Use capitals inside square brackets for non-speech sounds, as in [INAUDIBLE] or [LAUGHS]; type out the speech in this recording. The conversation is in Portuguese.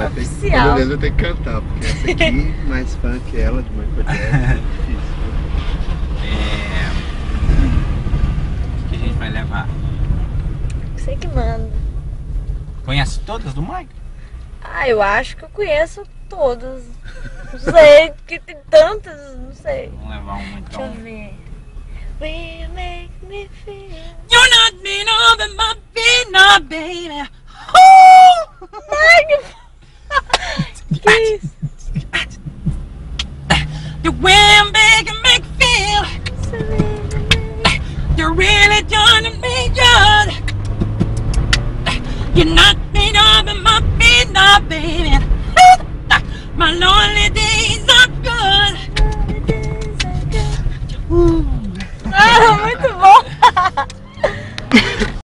Vai ter, Oficial. pelo menos eu tenho que cantar, porque essa aqui, [LAUGHS] mais fã que ela, de Michael Jackson, é [LAUGHS] difícil. É... O que a gente vai levar? Você que manda. Conhece todas do Mike? Ah, eu acho que eu conheço todas. Não sei, [LAUGHS] porque tem tantas, não sei. Vamos levar uma Deixa eu então. ver. We make me feel. You knock me down, and my feet up, baby. My lonely days are good. Days are good. Ah, muito bom!